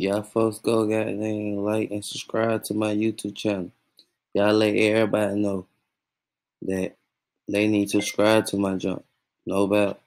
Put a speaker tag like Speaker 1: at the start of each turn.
Speaker 1: Y'all folks go goddamn like and subscribe to my YouTube channel. Y'all let everybody know that they need to subscribe to my junk. No about